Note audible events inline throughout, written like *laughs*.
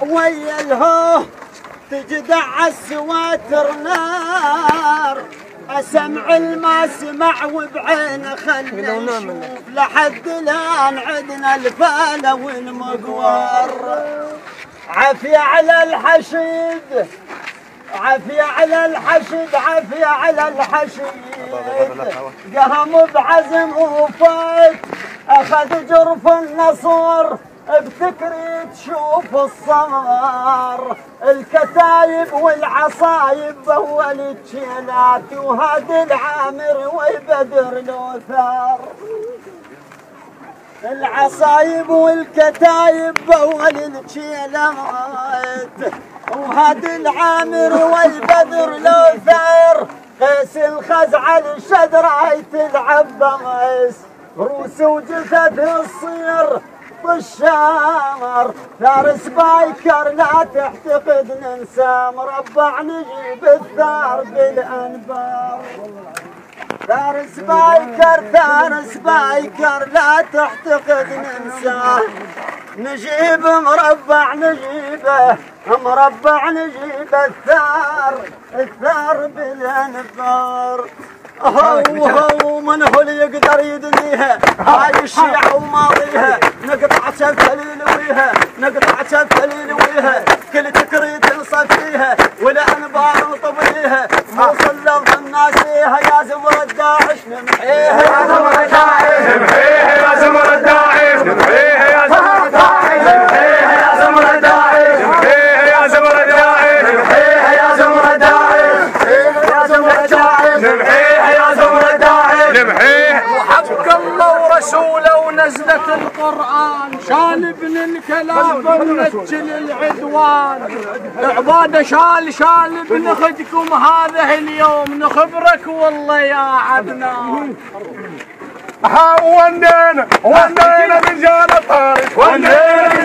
ويا الهو تجدع السواتر نار أسمع الما سمع وبعين خلنا نشوف لحد الآن عدنا الفالة والمقوار. عافية على الحشيد عافية على الحشد عافية على الحشيد. قهم بعزم وفات أخذ جرف النصر بفكري تشوف الصمار الكتايب والعصايب اول التشيلات وهاد العامر ويبدر لوثار. العصايب والكتايب اول التشيلات وهاد العامر والبدر لوثار. قيس الخزعة الشدراي تلعب بميس روس وجثث الصير بالشامر فارس بايكر لا تعتقد ننسى مربع نجيب الثار بالأنبار. فارس بايكر فارس بايكر لا تعتقد ننسى نجيب مربع نجيبه مربع نجيب الثار. الثار بالأنبار. هو هو من هو اللي يقدر يدنيها هاي الشيعة وماضيها نقطع الفليل ويها نقطع الفليل ويها كل تكريت نصفيها والانبار نطبيها موصل لفظ الناس يا زمر الداعش نمحيها يا زمر الداعش نمحيها ونزلة القرآن شال ابن الكلام ونجل العدوان. عبادة شال شال بنخدكم هذا اليوم نخبرك والله يا عدنان. ونينا ونينا رجال طارق ونينا رجال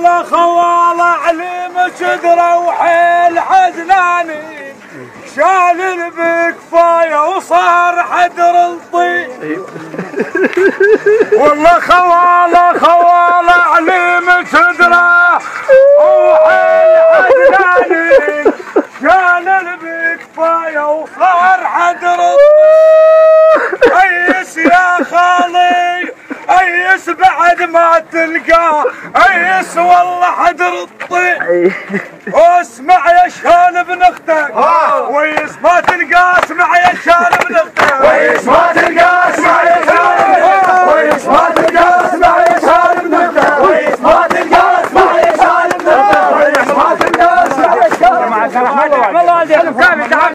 خوالة خوالة عليم شدرة وحيل عدناني. شال البكفاية وصار حدر الطين. *laughs* والله خوالة خوالة عليم شدرة وحيل عدناني. شال البكفاية وصار حدر الطين. *laughs* ايس يا خالي. ايس بعد ما تلقاه. ايس والله حدر الطين واسمع يا شان ابن أختك. ويس ما تلقاه اسمع يا شان ابن أختك. ويش ما تلقى